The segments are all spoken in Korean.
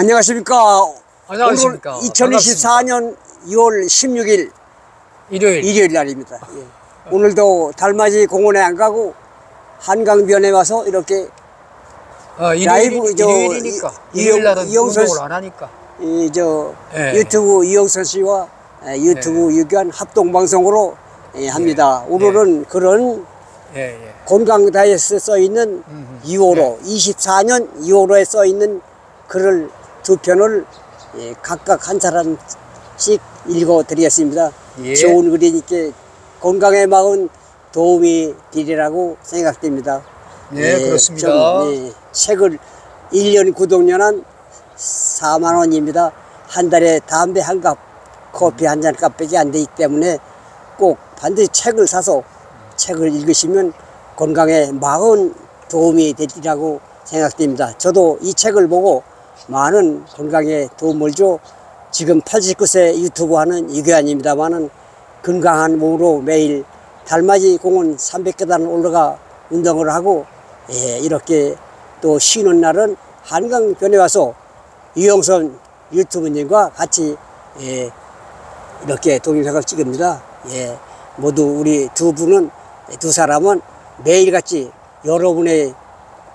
안녕하십니까. 안녕하십니까. 오늘 2024년 2월 16일 일요일. 일요일 날입니다. 예. 오늘도 달맞이 공원에 안 가고 한강변에 와서 이렇게 어, 일요일, 라이브 저 일요일이니까. 이- 일요일 날은 이영선 운동을 씨- 안 하니까. 이저 예. 유튜브 이영선 씨와 예, 유튜브 유기한 합동 방송으로 예, 합니다. 오늘은 그런 예, 예. 건강 다이어트에 써 있는 음흠. 2호로 24년 2호로에 써 있는 글을 두 편을 예, 각각 한 사람씩 읽어 드리겠습니다. 예. 좋은 글이니까 건강에 막은 도움이 되리라고 생각됩니다. 네, 그렇습니다. 좀, 예, 책을 1년 구독료는 4만 원입니다. 한 달에 담배 한 갑, 커피 한 잔 값밖에 안 되기 때문에 꼭 반드시 책을 사서 책을 읽으시면 건강에 많은 도움이 되리라고 생각됩니다. 저도 이 책을 보고 많은 건강에 도움을 줘 지금 89세 유튜브 하는 이교환입니다만은 건강한 몸으로 매일 달맞이 공원 300계단 올라가 운동을 하고 예, 이렇게 또 쉬는 날은 한강변에 와서 이영선 유튜브님과 같이 예, 이렇게 동영상을 찍습니다. 예, 모두 우리 두 분은 두 사람은 매일같이 여러분의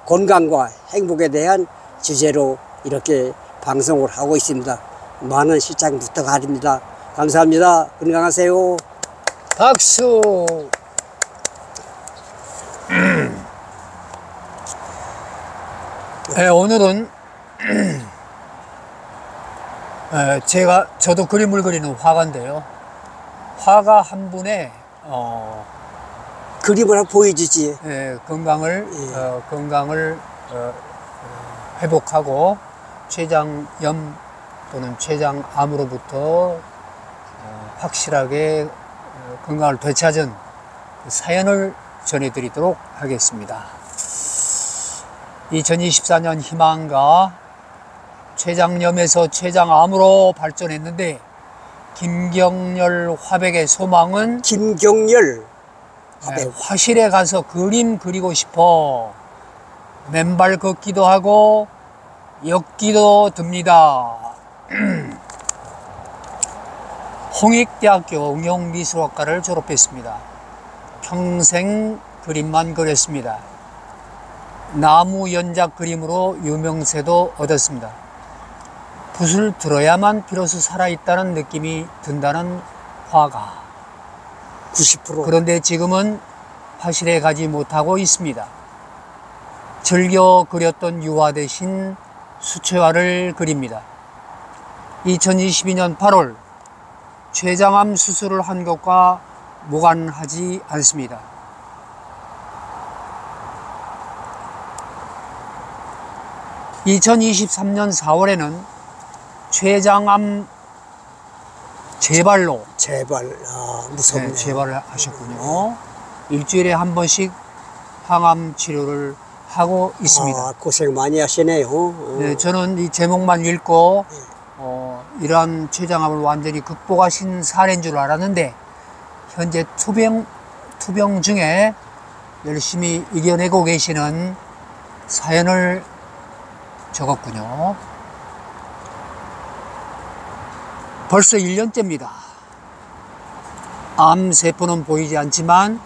건강과 행복에 대한 주제로 이렇게 방송을 하고 있습니다. 많은 시청 부탁드립니다. 감사합니다. 건강하세요. 박수. 네, 오늘은 에, 제가 저도 그림을 그리는 화가인데요. 화가 한 분의 어, 그림을 보여주지. 예, 건강을 예. 어, 건강을 어, 어, 회복하고 췌장염 또는 췌장암으로부터 어, 확실하게 어, 건강을 되찾은 그 사연을 전해드리도록 하겠습니다. 2024년 희망가 췌장염에서 췌장암으로 발전했는데 김경렬 화백의 소망은 김경열. 아, 네, 화실에 가서 그림 그리고 싶어 맨발 걷기도 하고 엮기도 듭니다. 홍익대학교 응용미술학과를 졸업했습니다. 평생 그림만 그렸습니다. 나무 연작 그림으로 유명세도 얻었습니다. 붓을 들어야만 비로소 살아있다는 느낌이 든다는 화가. 90%. 그런데 지금은 화실에 가지 못하고 있습니다. 즐겨 그렸던 유화 대신 수채화를 그립니다. 2022년 8월 췌장암 수술을 한 것과 무관하지 않습니다. (2023년 4월에는) 췌장암 재발로 제발. 아, 무섭네. 네, 재발을 하셨군요. 일주일에 한 번씩 항암 치료를 하고 있습니다. 아, 고생 많이 하시네요. 어. 네, 저는 이 제목만 읽고 어, 이러한 췌장암을 완전히 극복하신 사례인 줄 알았는데 현재 투병 투병 중에 열심히 이겨내고 계시는 사연을 적었군요. 벌써 1년째입니다. 암 세포는 보이지 않지만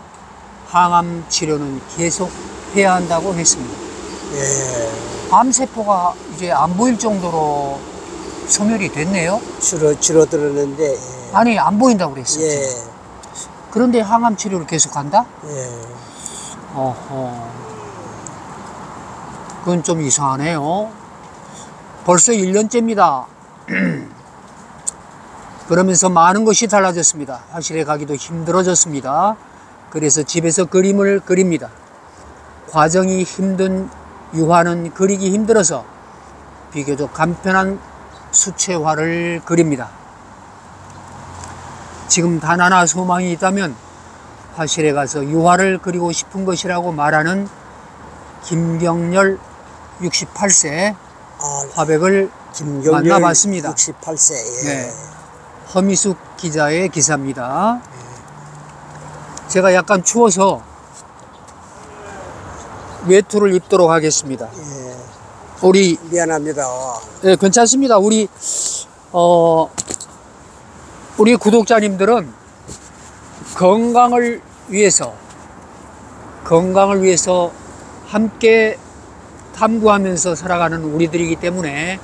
항암 치료는 계속 해야 한다고 했습니다. 예. 암 세포가 이제 안 보일 정도로 소멸이 됐네요. 줄어, 줄어들었는데, 예. 아니 안 보인다고 그랬어요. 예. 그런데 항암 치료를 계속 한다? 예. 어허. 그건 좀 이상하네요. 벌써 1년째입니다. 그러면서 많은 것이 달라졌습니다. 화실에 가기도 힘들어졌습니다. 그래서 집에서 그림을 그립니다. 과정이 힘든 유화는 그리기 힘들어서 비교적 간편한 수채화를 그립니다. 지금 단 하나 소망이 있다면 화실에 가서 유화를 그리고 싶은 것이라고 말하는 김경렬 68세 아, 화백을 김경렬 만나봤습니다. 68세. 예. 네. 허미숙 기자의 기사입니다. 제가 약간 추워서 외투를 입도록 하겠습니다. 예. 우리 미안합니다. 예, 괜찮습니다. 우리 어 우리 구독자님들은 건강을 위해서 건강을 위해서 함께 탐구하면서 살아가는 우리들이기 때문에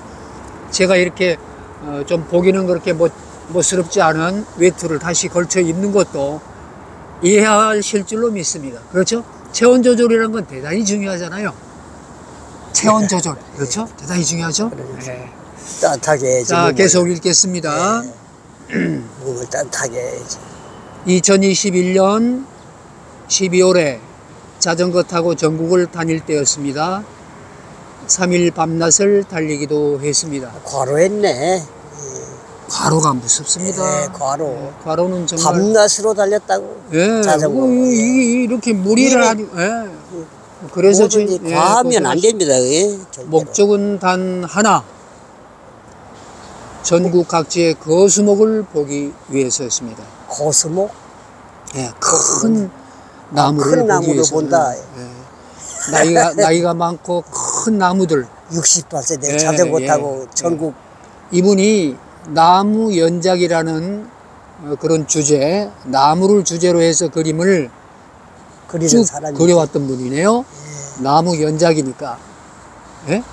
제가 이렇게 어, 좀 보기는 그렇게 뭐 멋스럽지 않은 외투를 다시 걸쳐 입는 것도 이해하실 줄로 믿습니다. 그렇죠? 체온 조절이라는 건 대단히 중요하잖아요. 체온 조절, 그렇죠? 대단히 중요하죠? 네. 따뜻하게 해야지. 자, 몸을. 계속 읽겠습니다. 몸을 따뜻하게 해야지. 2021년 12월에 자전거 타고 전국을 다닐 때였습니다. 3일 밤낮을 달리기도 했습니다. 과로했네. 과로가 무섭습니다. 예, 과로. 예, 과로는 정말 밤낮으로 달렸다고. 예, 자전거. 뭐, 이- 이- 이렇게 무리를 하니 예. 그래서 뭐든지 지- 예, 과하면 안 고생하시- 됩니다. 예. 목적은 단 하나. 전국 각지의 거수목을 보기 위해서였습니다. 고수목 예, 큰 나무를 큰 보기 나무를. 본다. 예. 나이가 나이가 많고 큰 나무들. 68세 내 예, 자전거 예, 타고 예. 전국 이분이 나무 연작이라는 어, 그런 주제, 나무를 주제로 해서 그림을 그리는 쭉 사람이 그려왔던 분이네요. 나무 연작이니까. 예?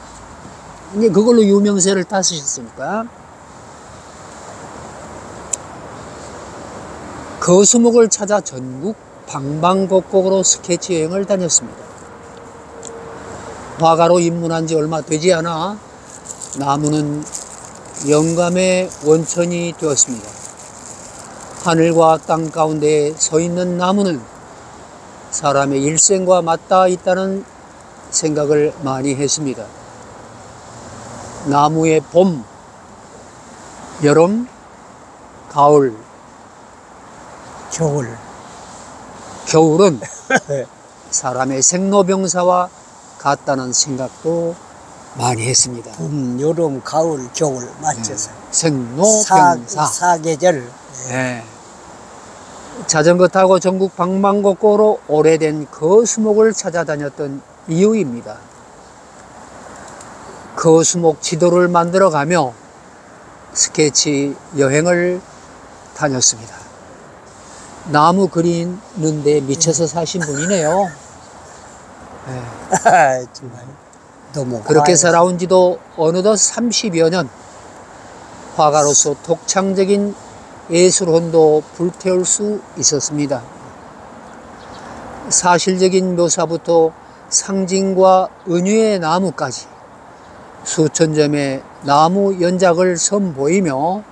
이제 그걸로 유명세를 탔으셨으니까. 거수목을 찾아 전국 방방곡곡으로 스케치 여행을 다녔습니다. 화가로 입문한 지 얼마 되지 않아 나무는 영감의 원천이 되었습니다. 하늘과 땅 가운데 서 있는 나무는 사람의 일생과 맞닿아 있다는 생각을 많이 했습니다. 나무의 봄, 여름, 가을, 겨울 겨울은 사람의 생로병사와 같다는 생각도 많이 했습니다. 봄, 여름, 가을, 겨울 맞춰서 사, 생로병사. 사계절 예. 자전거 타고 전국 방방곡곡으로 오래된 거수목을 찾아다녔던 이유입니다. 거수목 지도를 만들어가며 스케치 여행을 다녔습니다. 나무 그리는데 미쳐서 사신 분이네요. 예. 아, 정말 너무 그렇게 과해서. 살아온 지도 어느덧 30여 년. 화가로서 독창적인 예술혼도 불태울 수 있었습니다. 사실적인 묘사부터 상징과 은유의 나무까지 수천 점의 나무 연작을 선보이며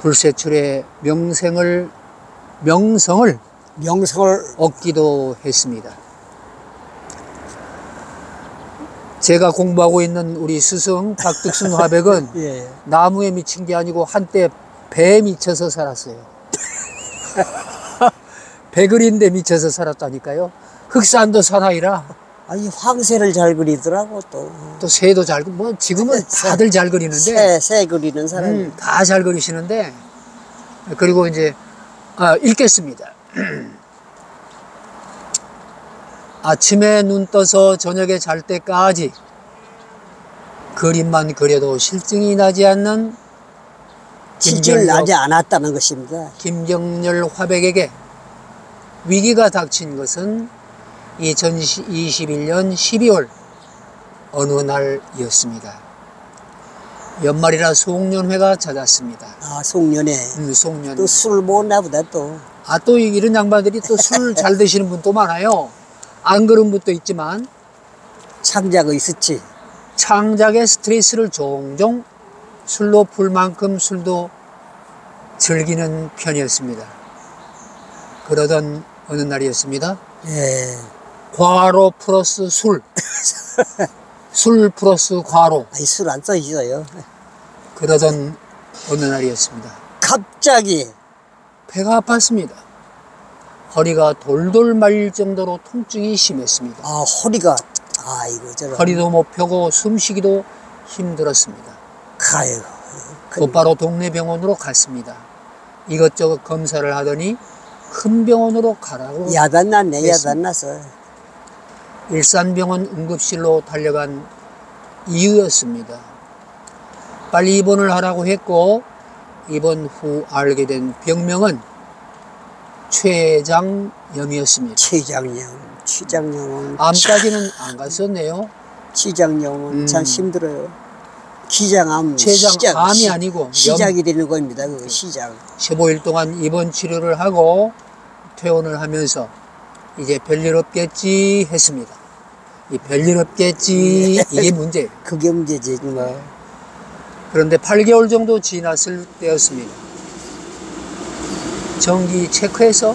불세출의 명생을 명성을 명성을 얻기도 했습니다. 제가 공부하고 있는 우리 스승 박득순 화백은 예. 나무에 미친 게 아니고 한때 배에 미쳐서 살았어요. 배 그린데 미쳐서 살았다니까요. 흑산도 사나이라 아니 황새를 잘 그리더라고 또 또 새도 잘, 그- 뭐 지금은 다들 잘 그리는데 새, 새 그리는 사람이 음, 다잘 그리시는데 그리고 이제 아, 읽겠습니다. 아침에 눈 떠서 저녁에 잘 때까지 그림만 그려도 실증이 나지 않는 김경렬- 나지 않았다는 것입니다. 김경렬 화백에게 위기가 닥친 것은 2021년 12월 어느 날이었습니다. 연말이라 송년회가 찾았습니다. 아 송년회 음, 송년. 또술 먹나 보다 또 아, 또 이런 양반들이 또 술 잘 드시는 분도 많아요. 안 그런 분도 있지만 창자가 있었지. 창작의 스트레스를 종종 술로 풀 만큼 술도 즐기는 편이었습니다. 그러던 어느 날이었습니다. 예. 과로 플러스 술. 술 플러스 과로. 아니 술 안 써있어요. 그러던 어느 날이었습니다. 갑자기 배가 아팠습니다. 허리가 돌돌 말릴 정도로 통증이 심했습니다. 아 허리가 아이고 저런 허리도 못 펴고 숨쉬기도 힘들었습니다. 가요. 곧바로 동네 병원으로 갔습니다. 이것저것 검사를 하더니 큰 병원으로 가라고 야단 났네. 야단 났어. 일산병원 응급실로 달려간 이유였습니다. 빨리 입원을 하라고 했고 입원 후 알게 된 병명은 췌장염이었습니다. 치장염, 치장염은 암까지는 안 갔었네요. 치장염은 음. 참 힘들어요. 기장암, 췌장암이 시- 아니고 염. 시작이 되는 겁니다. 그 시작. 15일 동안 입원 치료를 하고 퇴원을 하면서 이제 별일 없겠지 했습니다. 이 별일 없겠지 이게 문제예요. 그게 문제지 뭐. 그런데 8개월 정도 지났을 때였습니다. 정기 체크해서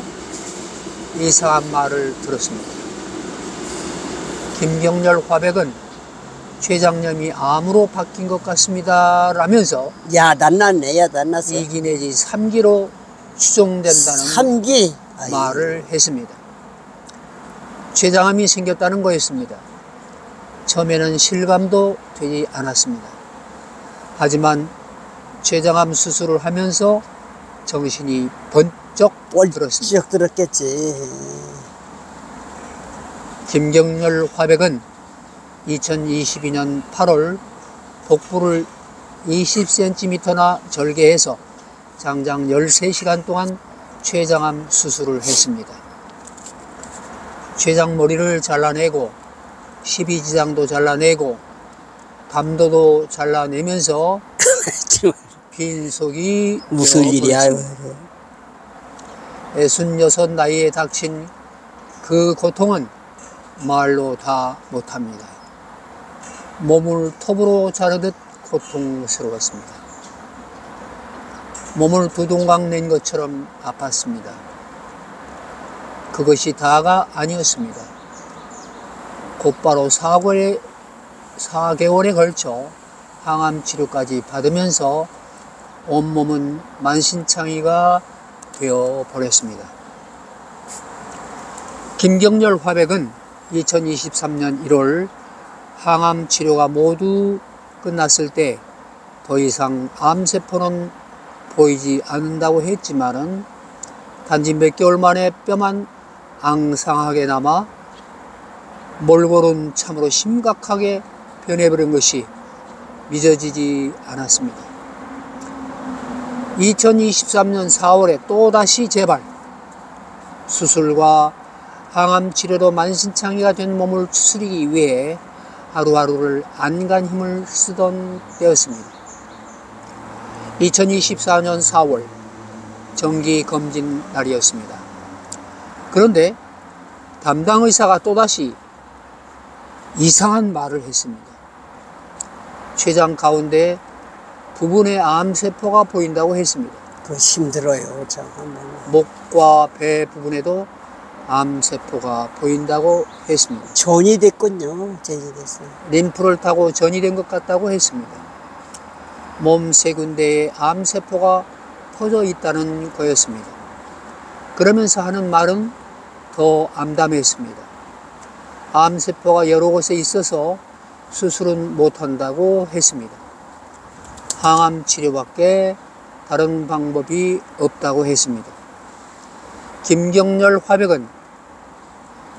이상한 말을 들었습니다. 김경렬 화백은 췌장염이 암으로 바뀐 것 같습니다. 라면서 야, 낫났네, 야, 낫났어. 2기 내지 3기로 추정된다는 삼기 아이, 말을 했습니다. 췌장암이 생겼다는 거였습니다. 처음에는 실감도 되지 않았습니다. 하지만 췌장암 수술을 하면서 정신이 번쩍 들었습니다. 뻘쩍 들었겠지. 김경렬 화백은 2022년 8월 복부를 20cm나 절개해서 장장 13시간 동안 췌장암 수술을 했습니다. 췌장머리를 잘라내고 12지장도 잘라내고 담도도 잘라내면서 빈속이 무슨 일이야. 66 나이에 닥친 그 고통은 말로 다 못합니다. 몸을 톱으로 자르듯 고통스러웠습니다. 몸을 두 동강 낸 것처럼 아팠습니다. 그것이 다가 아니었습니다. 곧바로 4개월에, 4개월에 걸쳐 항암 치료까지 받으면서 온몸은 만신창이가 되어 버렸습니다. 김경렬 화백은 2023년 1월 항암 치료가 모두 끝났을 때 더 이상 암세포는 보이지 않는다고 했지만은 단지 몇 개월 만에 뼈만 앙상하게 남아 몰골은 참으로 심각하게 변해버린 것이 믿어지지 않았습니다. 2023년 4월에 또다시 재발, 수술과 항암 치료로 만신창이가 된 몸을 추스리기 위해 하루하루를 안간 힘을 쓰던 때였습니다. 2024년 4월 정기 검진 날이었습니다. 그런데 담당 의사가 또다시 이상한 말을 했습니다. 췌장 가운데 부분의 암세포가 보인다고 했습니다. 그 힘들어요. 목과 배 부분에도 암세포가 보인다고 했습니다. 전이 됐군요. 전이 됐어요. 림프를 타고 전이 된 것 같다고 했습니다. 몸 세 군데에 암세포가 퍼져 있다는 거였습니다. 그러면서 하는 말은 더 암담했습니다. 암세포가 여러 곳에 있어서 수술은 못한다고 했습니다. 항암 치료밖에 다른 방법이 없다고 했습니다. 김경렬 화백은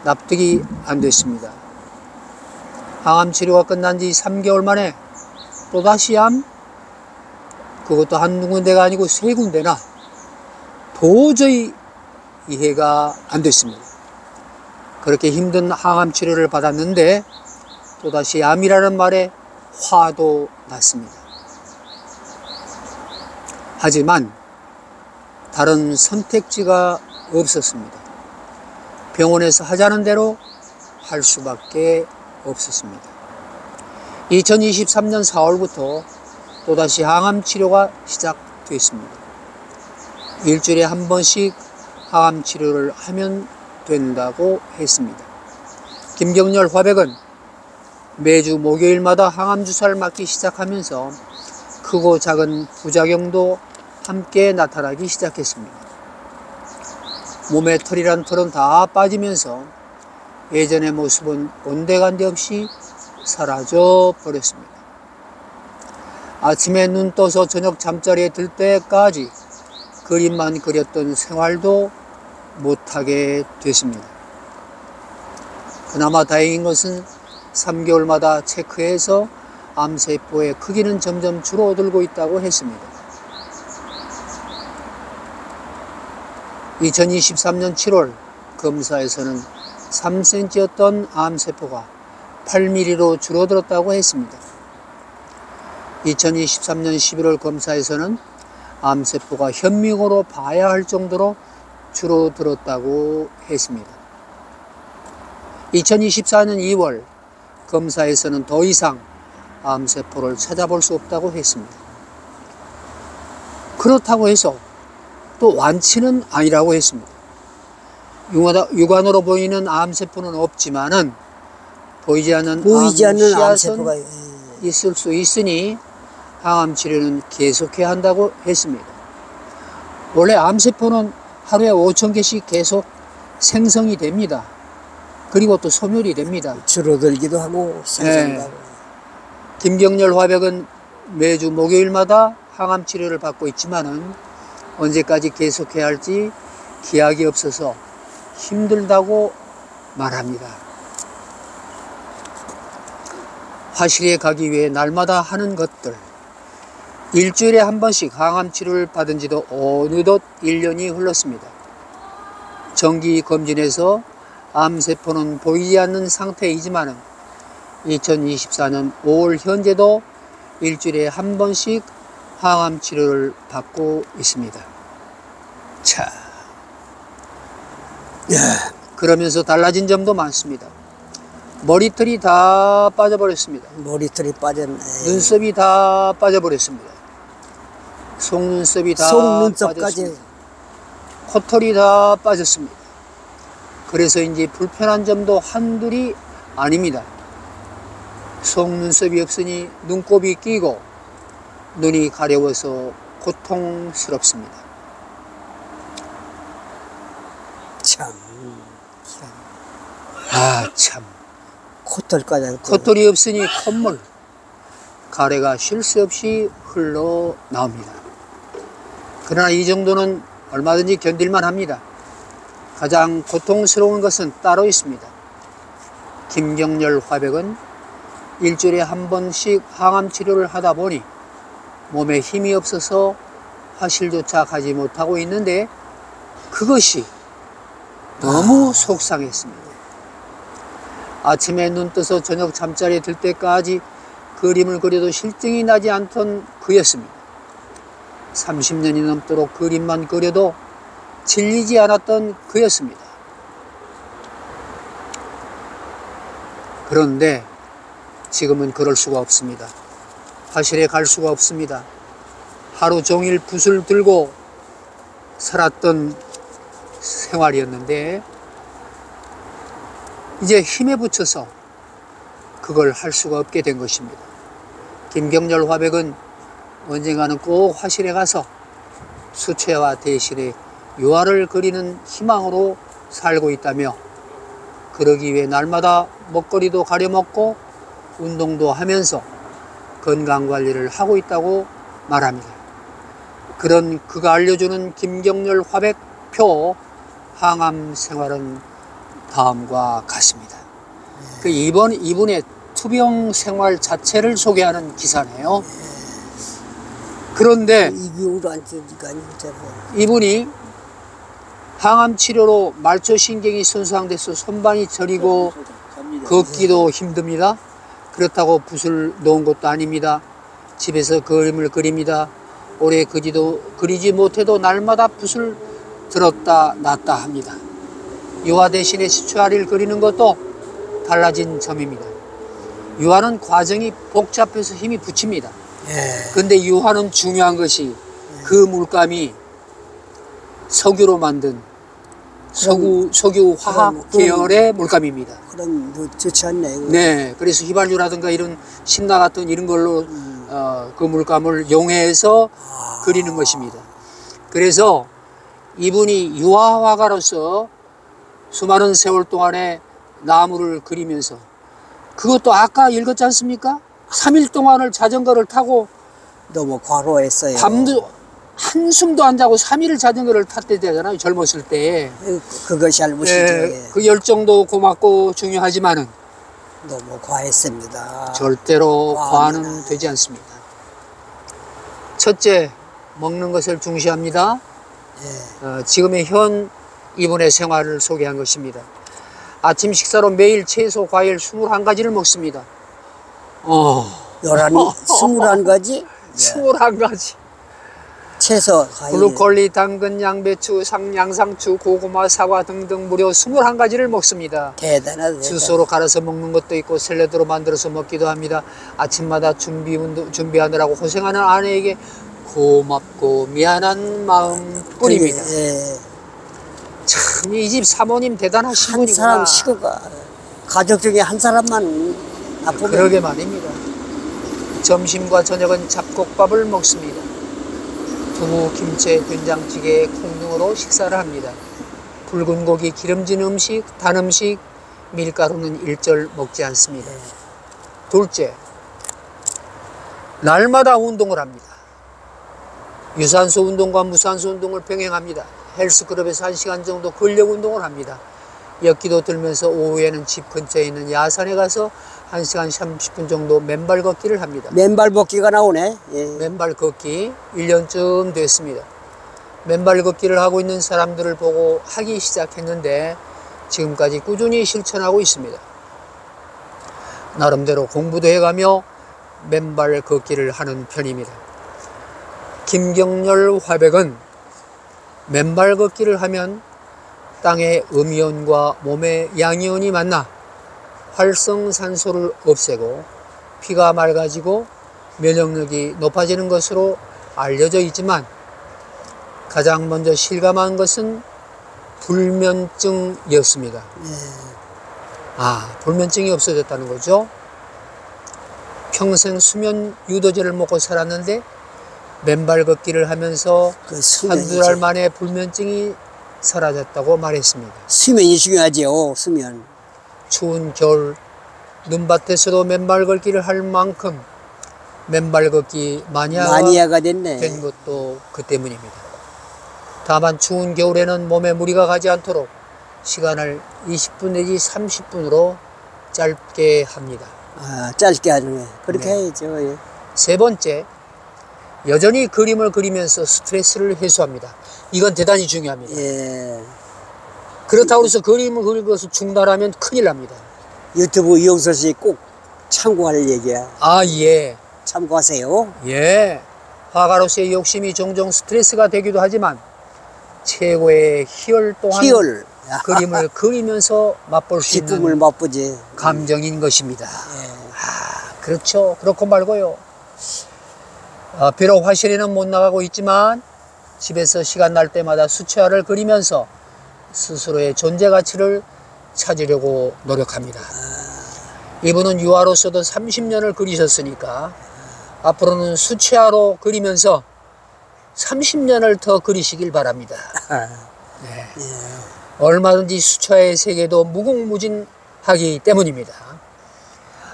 납득이 안 됐습니다. 항암 치료가 끝난 지 3개월 만에 또다시 암? 그것도 한 군데가 아니고 세 군데나 도저히 이해가 안 됐습니다. 그렇게 힘든 항암 치료를 받았는데 또다시 암이라는 말에 화도 났습니다. 하지만 다른 선택지가 없었습니다. 병원에서 하자는 대로 할 수밖에 없었습니다. 2023년 4월부터 또다시 항암 치료가 시작됐습니다. 일주일에 한 번씩 항암 치료를 하면 된다고 했습니다. 김경렬 화백은 매주 목요일마다 항암 주사를 맞기 시작하면서 크고 작은 부작용도 함께 나타나기 시작했습니다. 몸의 털이란 털은 다 빠지면서 예전의 모습은 온데간데 없이 사라져 버렸습니다. 아침에 눈 떠서 저녁 잠자리에 들 때까지 그림만 그렸던 생활도 못하게 됐습니다. 그나마 다행인 것은 3개월마다 체크해서 암세포의 크기는 점점 줄어들고 있다고 했습니다. 2023년 7월 검사에서는 3cm였던 암세포가 8mm로 줄어들었다고 했습니다. 2023년 11월 검사에서는 암세포가 현미고로 봐야 할 정도로 줄어들었다고 했습니다. 2024년 2월 검사에서는 더 이상 암세포를 찾아볼 수 없다고 했습니다. 그렇다고 해서 또 완치는 아니라고 했습니다. 육안으로- 보이는 암세포는 없지만은 보이지 않는 보이지 암 않는 암세포가 예. 있을 수 있으니 항암 치료는 계속해야 한다고 했습니다. 원래 암세포는 하루에 5천 개씩 계속 생성이 됩니다. 그리고 또 소멸이 됩니다. 줄어들기도 하고 생성도 예. 하고 김경렬 화백은 매주 목요일마다 항암 치료를 받고 있지만은 언제까지 계속해야 할지 기약이 없어서 힘들다고 말합니다. 화실에 가기 위해 날마다 하는 것들. 일주일에 한 번씩 항암 치료를 받은 지도 어느덧 1년이 흘렀습니다. 정기 검진에서 암세포는 보이지 않는 상태이지만은 2024년 5월 현재도 일주일에 한 번씩 항암 치료를 받고 있습니다. 자. 그러면서 달라진 점도 많습니다. 머리털이 다 빠져버렸습니다. 머리털이 빠졌네. 눈썹이 다 빠져버렸습니다. 속눈썹이 다 속눈썹까지 빠졌습니다. 코털이 다 빠졌습니다. 그래서 이제 불편한 점도 한둘이 아닙니다. 속눈썹이 없으니 눈곱이 끼고 눈이 가려워서 고통스럽습니다. 참 아, 참. 코털까지 코털이 없으니 콧물, 가래가 쉴 새 없이 흘러나옵니다. 그러나 이 정도는 얼마든지 견딜만 합니다. 가장 고통스러운 것은 따로 있습니다. 김경렬 화백은 일주일에 한 번씩 항암 치료를 하다 보니 몸에 힘이 없어서 화실조차 가지 못하고 있는데 그것이 너무 속상했습니다. 아침에 눈 떠서 저녁 잠자리에 들 때까지 그림을 그려도 실증이 나지 않던 그였습니다. 30년이 넘도록 그림만 그려도 질리지 않았던 그였습니다. 그런데 지금은 그럴 수가 없습니다. 화실에 갈 수가 없습니다. 하루 종일 붓을 들고 살았던 생활이었는데 이제 힘에 붙여서 그걸 할 수가 없게 된 것입니다. 김경렬 화백은 언젠가는 꼭 화실에 가서 수채화 대신에 유화를 그리는 희망으로 살고 있다며 그러기 위해 날마다 먹거리도 가려먹고 운동도 하면서 건강관리를 하고 있다고 말합니다. 그런 그가 알려주는 김경렬 화백표 항암 생활은 다음과 같습니다. 그 이번 이분의 투병 생활 자체를 소개하는 기사네요. 그런데. 이분이 항암 치료로 말초 신경이 손상돼서 손반이 저리고 걷기도 힘듭니다. 그렇다고 붓을 놓은 것도 아닙니다. 집에서 그림을 그립니다. 오래 그리도 그리지 못해도 날마다 붓을 들었다 놨다 합니다. 유화 대신에 시추아리를 그리는 것도 달라진 점입니다. 유화는 과정이 복잡해서 힘이 붙입니다. 예. 근데 유화는 중요한 것이 그 물감이 석유로 만든 석유, 석유 화학 계열의 물감입니다. 그럼 뭐 좋지 않네. 이거. 네, 그래서 휘발유라든가 이런 신나 같은 이런 걸로 음. 어, 그 물감을 용해서 아, 그리는 것입니다. 그래서 이분이 유화화가로서 수많은 세월 동안에 나무를 그리면서 그것도 아까 읽었지 않습니까? 3일 동안을 자전거를 타고 너무 과로했어요. 밤도 한숨도 안 자고 3일을 자전거를 탔대잖아요. 젊었을 때. 그- 그것이 잘못이죠. 예, 예. 그 열정도 고맙고 중요하지만은 너무 과했습니다. 절대로 아, 과는 네. 되지 않습니다. 첫째, 먹는 것을 중시합니다. 예. 어, 지금의 현 이분의 생활을 소개한 것입니다. 아침 식사로 매일 채소, 과일 21가지를 먹습니다. 어, 열한 스물한 가지 예. 21가지. 채소 과일 브로콜리, 당근, 양배추, 상, 양상추, 고구마, 사과 등등 무려 21가지를 먹습니다. 대단하다. 주스로 갈아서 먹는 것도 있고 샐러드로 만들어서 먹기도 합니다. 아침마다 준비 준비하느라고 고생하는 아내에게 고맙고 미안한 마음뿐입니다. 예. 참 이 집 사모님 대단하신 한 분이구나. 사람 식구가 가족 중에 한 사람만 아프면 그러게 말입니다. 점심과 저녁은 잡곡밥을 먹습니다. 두부, 김치, 된장찌개, 콩 등으로 식사를 합니다. 붉은 고기, 기름진 음식, 단 음식, 밀가루는 일절 먹지 않습니다. 둘째, 날마다 운동을 합니다. 유산소 운동과 무산소 운동을 병행합니다. 헬스클럽에서 1시간 정도 근력 운동을 합니다. 엿기도 들면서 오후에는 집 근처에 있는 야산에 가서 1시간 30분 정도 맨발 걷기를 합니다. 맨발 벗기가 나오네. 예. 맨발 걷기 1년쯤 됐습니다. 맨발 걷기를 하고 있는 사람들을 보고 하기 시작했는데 지금까지 꾸준히 실천하고 있습니다. 나름대로 공부도 해가며 맨발 걷기를 하는 편입니다. 김경렬 화백은 맨발 걷기를 하면 땅의 음이온과 몸의 양이온이 만나 활성산소를 없애고 피가 맑아지고 면역력이 높아지는 것으로 알려져 있지만 가장 먼저 실감한 것은 불면증이었습니다. 아, 불면증이 없어졌다는 거죠. 평생 수면 유도제를 먹고 살았는데 맨발 걷기를 하면서 그 한두 달 만에 불면증이 사라졌다고 말했습니다. 수면이 중요하지요. 수면. 추운 겨울 눈밭에서도 맨발 걷기를 할 만큼 맨발 걷기 마니아가 마니아가 됐네. 된 것도 그 때문입니다. 다만 추운 겨울에는 몸에 무리가 가지 않도록 시간을 20분 내지 30분으로 짧게 합니다. 아, 짧게 하는 거. 그렇게 네. 해야죠. 예. 세 번째, 여전히 그림을 그리면서 스트레스를 해소합니다. 이건 대단히 중요합니다. 예. 그렇다고 해서 그림을 그리는 것을 중단하면 큰일 납니다. 유튜브 이용서 씨 꼭 참고할 얘기야. 아, 예. 참고하세요. 예. 화가로서의 욕심이 종종 스트레스가 되기도 하지만 최고의 희열 또한 희열. 야, 그림을 그리면서 맛볼 수 기쁨을 있는 맛보지. 감정인 것입니다. 예. 그렇죠. 그렇고 말고요. 아, 비록 화실에는 못 나가고 있지만 집에서 시간 날 때마다 수채화를 그리면서 스스로의 존재 가치를 찾으려고 노력합니다. 이분은 유아로서도 30년을 그리셨으니까 앞으로는 수채화로 그리면서 30년을 더 그리시길 바랍니다. 네. 얼마든지 수차의 세계도 무궁무진하기 때문입니다.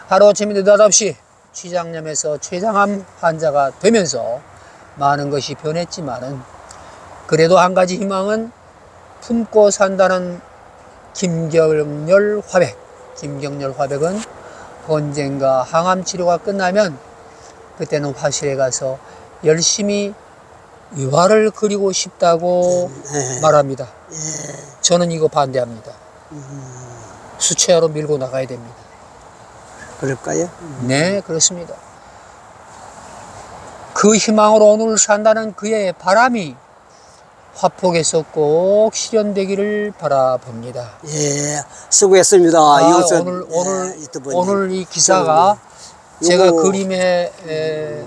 하루아침에 느닷없이 췌장염에서 췌장암 환자가 되면서 많은 것이 변했지만은 그래도 한 가지 희망은 품고 산다는 김경렬 화백. 김경렬 화백은 언젠가 항암 치료가 끝나면 그때는 화실에 가서 열심히 유화를 그리고 싶다고 예. 말합니다. 저는 이거 반대합니다. 수채화로 밀고 나가야 됩니다. 그럴까요? 네, 그렇습니다. 그 희망으로 오늘 산다는 그의 바람이 화폭에서 꼭 실현되기를 바라봅니다. 예. 수고했습니다. 아, 이용서 오늘 예, 오늘 유튜브님. 오늘 이 기사가 제가 요거- 그림에 에,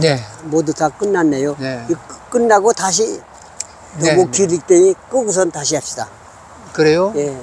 네, 모두 다 끝났네요. 네. 끝- 끝나고 다시 네, 너무 네. 길기 때문에 끄고선 다시 합시다. 그래요? 예.